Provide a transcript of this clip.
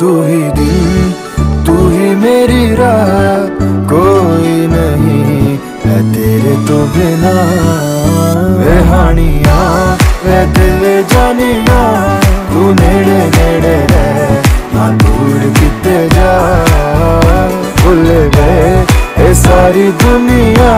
तू ही दिन तू ही मेरी राह, कोई नहीं है तेरे तो बिना। वे हानिया, वे दिल जानिया, तू नेड़े नेड़े रह, ना दूर किते जा। भूल गए ये सारी दुनिया